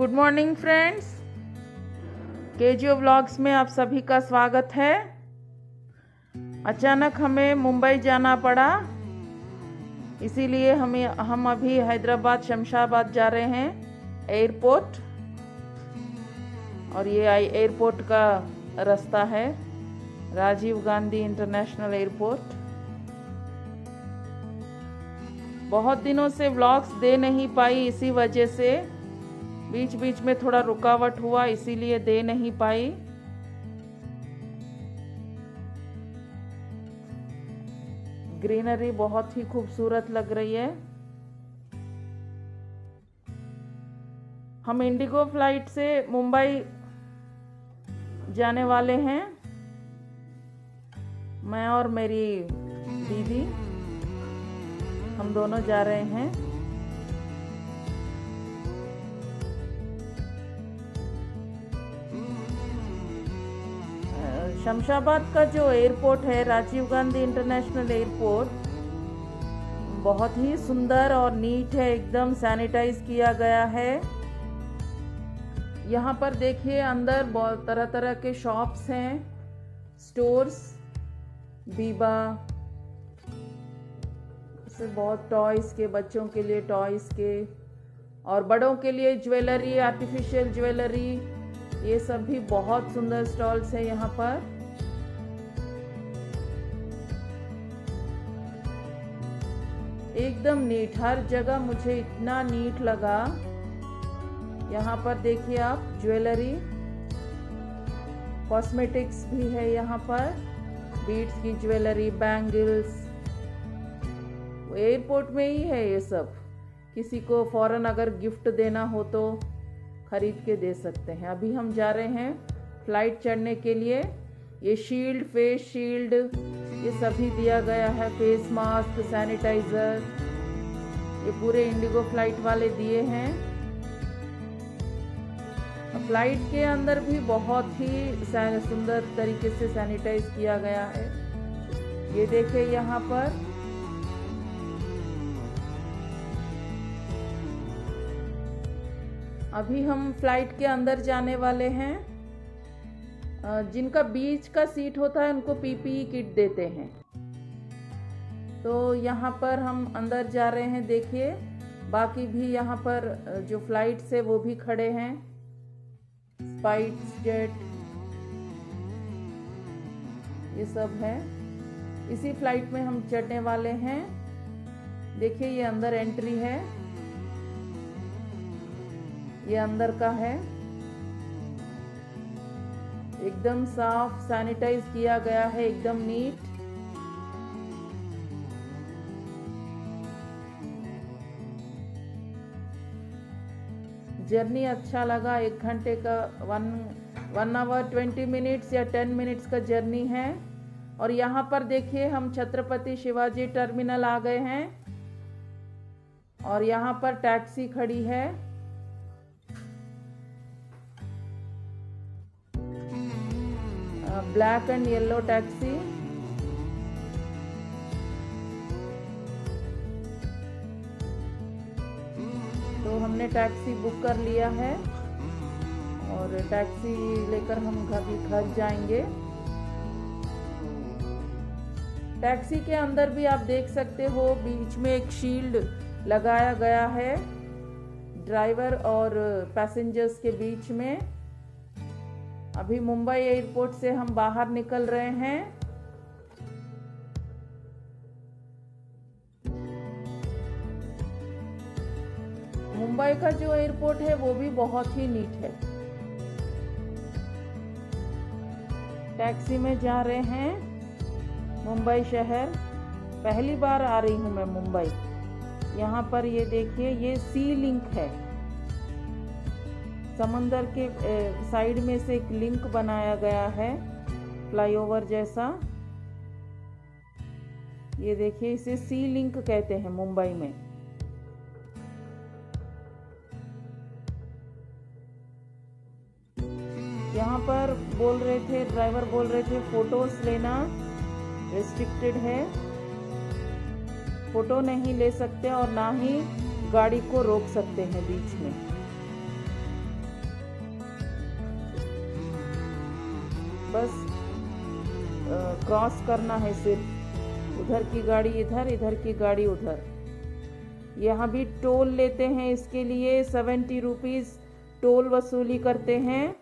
Good morning friends KGO vlogs में आप सभी का स्वागत है। अचानक हमें मुंबई जाना पड़ा। इसीलिए हमें, हम अभी हैदराबाद, शमशाबाद जा रहे हैं, एयरपोर्ट। और ये आई एयरपोर्ट का रास्ता है, राजीव गांधी इंटरनेशनल एयरपोर्ट। बहुत दिनों से व्लॉग्स दे नहीं पाई इसी वजह से। बीच बीच में थोड़ा रुकावट हुआ, इसीलिए दे नहीं पाई। ग्रीनरी बहुत ही खूबसूरत लग रही है। हम इंडिगो फ़्लाइट से मुंबई जाने वाले हैं। मैं और मेरी दीदी, हम दोनों जा रहे हैं। शमशाबाद का जो एयरपोर्ट है, राजीव गांधी इंटरनेशनल एयरपोर्ट, बहुत ही सुंदर और नीट है, एकदम सैनिटाइज किया गया है। यहाँ पर देखिए, अंदर बहुत तरह तरह के शॉप्स हैं, स्टोर्स, बीबा से बहुत टॉयज के, बच्चों के लिए टॉयज के, और बड़ों के लिए ज्वेलरी, आर्टिफिशियल ज्वेलरी ये सब भी बहुत सुंदर स्टॉल्स है यहाँ पर। एकदम नीट, हर जगह मुझे इतना नीट लगा। यहाँ पर देखिए आप, ज्वेलरी, कॉस्मेटिक्स भी है यहाँ पर, बीट्स की ज्वेलरी, बैंगल्स। एयरपोर्ट में ही है ये सब। किसी को फॉरन अगर गिफ्ट देना हो तो। खरीद के दे सकते हैं। अभी हम जा रहे हैं फ़्लाइट चढ़ने के लिए। ये शील्ड, फेस शील्ड, ये सभी दिया गया है। फेस मास्क, सैनिटाइज़र, ये पूरे इंडिगो फ़्लाइट वाले दिए हैं। फ़्लाइट के अंदर भी बहुत ही सुंदर तरीके से सैनिटाइज किया गया है। ये देखे यहाँ पर। अभी हम फ़्लाइट के अंदर जाने वाले हैं। जिनका बीच का सीट होता है, उनको पीपीई किट देते हैं। तो यहाँ पर हम अंदर जा रहे हैं, देखिए। बाकी भी यहाँ पर जो फ़्लाइट है, वो भी खड़े हैं। स्पाइट्स जेट ये सब है। इसी फ़्लाइट में हम चढ़ने वाले हैं। देखिए, ये अंदर एंट्री है। ये अंदर का है। एकदम साफ़ सैनिटाइज किया गया है, एकदम नीट। जर्नी अच्छा लगा, एक घंटे का one one hour twenty minutes या टेन मिनट्स का जर्नी है। और यहाँ पर देखिए, हम छत्रपति शिवाजी टर्मिनल आ गए हैं। और यहाँ पर टैक्सी खड़ी है। Black and yellow taxi. तो हमने टैक्सी बुक कर लिया है और टैक्सी लेकर हम घर घर जाएँगे। टैक्सी के अंदर भी आप देख सकते हो, बीच में एक शील्ड लगाया गया है। ड्राइवर और पैसेंजर्स के बीच में। अभी मुंबई एयरपोर्ट से हम बाहर निकल रहे हैं। मुंबई का जो एयरपोर्ट है, वो भी बहुत ही नीट है। टैक्सी में जा रहे हैं मुंबई शहर। पहली बार आ रही हूँ मैं मुंबई। यहाँ पर ये देखिए, ये सी लिंक है। समंदर के साइड में से एक लिंक बनाया गया है, फ्लाईओवर जैसा। ये देखिए, इसे सी लिंक कहते हैं मुंबई में। यहाँ पर बोल रहे थे, ड्राइवर बोल रहे थे, फ़ोटोज़ लेना रिस्ट्रिक्टेड है। फ़ोटो नहीं ले सकते और ना ही गाड़ी को रोक सकते हैं बीच में। बस क्रॉस करना है सिर्फ़। उधर की गाड़ी इधर इधर की गाड़ी उधर। यहाँ भी टोल लेते हैं इसके लिए, सेवेंटी रुपीज़ टोल वसूली करते हैं।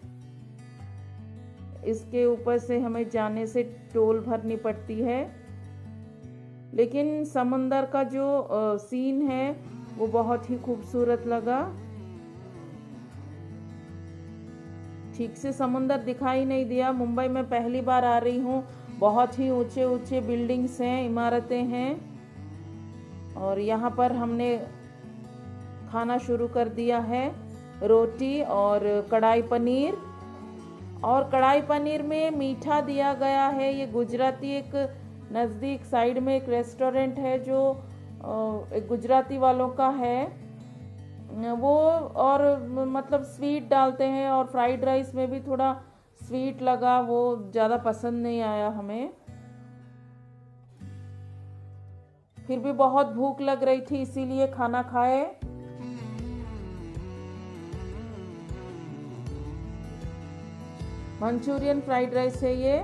इसके ऊपर से हमें जाने से टोल भरनी पड़ती है। लेकिन समंदर का जो सीन है, वो बहुत ही खूबसूरत लगा। ठीक से समुंदर दिखाई नहीं दिया। मुंबई में पहली बार आ रही हूँ। बहुत ही ऊँचे ऊँचे बिल्डिंग्स हैं, इमारतें हैं। और यहाँ पर हमने खाना शुरू कर दिया है, रोटी और कढ़ाई पनीर। और कढ़ाई पनीर में मीठा दिया गया है। ये गुजराती एक नज़दीक साइड में एक रेस्टोरेंट है जो एक गुजराती वालों का है। वो और मतलब स्वीट डालते हैं और फ्राइड राइस में भी थोड़ा स्वीट लगा, वो ज़्यादा पसंद नहीं आया हमें। फिर भी बहुत भूख लग रही थी, इसीलिए खाना खाए। मंचूरियन फ्राइड राइस है ये।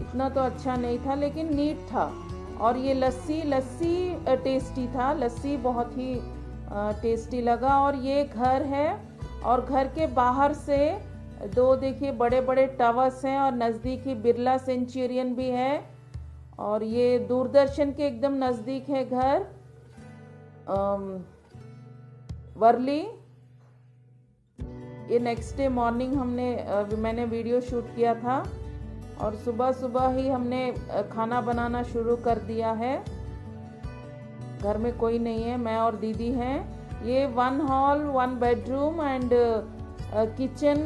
इतना तो अच्छा नहीं था, लेकिन नीट था। और ये लस्सी लस्सी टेस्टी था। लस्सी बहुत ही टेस्टी लगा और ये घर है और घर के बाहर से दो देखिए बड़े बड़े टावर्स हैं और नज़दीक ही बिरला सेंचुरियन भी है और ये दूरदर्शन के एकदम नज़दीक है घर। वर्ली ये नेक्स्ट डे मॉर्निंग हमने मैंने वीडियो शूट किया था। और सुबह सुबह ही हमने खाना बनाना शुरू कर दिया है। घर में कोई नहीं है, मैं और दीदी हैं। ये one hall one bedroom and kitchen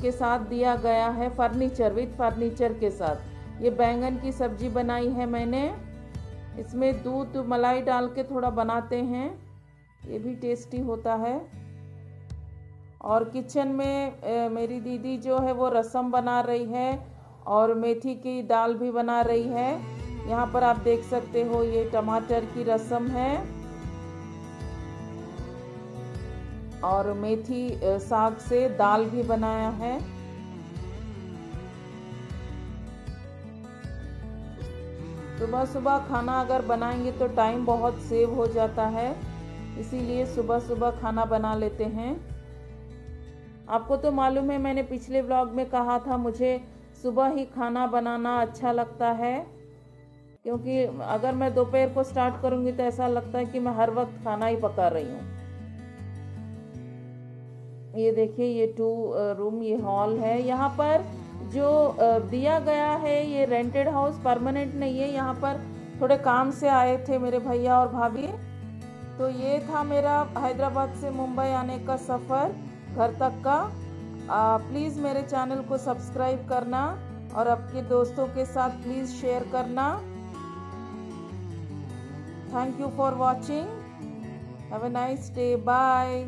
के साथ दिया गया है फर्नीचर विथ फर्नीचर के साथ। ये बैंगन की सब्ज़ी बनाई है मैंने। इसमें दूध, मलाई डाल के थोड़ा बनाते हैं। ये भी टेस्टी होता है। और किचन में मेरी दीदी जो है वो रसम बना रही है और मेथी की दाल भी बना रही है। यहाँ पर आप देख सकते हो ये टमाटर की रसम है। और मेथी साग से दाल भी बनाया है। सुबह सुबह खाना अगर बनाएँगे तो टाइम बहुत सेव हो जाता है, इसीलिए सुबह सुबह खाना बना लेते हैं। आपको तो मालूम है, मैंने पिछले ब्लॉग में कहा था, मुझे सुबह ही खाना बनाना अच्छा लगता है। क्योंकि अगर मैं दोपहर को स्टार्ट करूँगी तो ऐसा लगता है कि मैं हर वक्त खाना ही पका रही हूँ। ये देखिए, ये टू रूम ये हॉल है। यहाँ पर जो दिया गया है, ये रेंटेड हाउस परमानेंट नहीं है। यहाँ पर थोड़े काम से आए थे मेरे भैया और भाभी। तो ये था मेरा हैदराबाद से मुंबई आने का सफ़र। घर तक का। प्लीज़ मेरे चैनल को सब्सक्राइब करना और आपके दोस्तों के साथ प्लीज़ शेयर करना। Thank you for watching have a nice day bye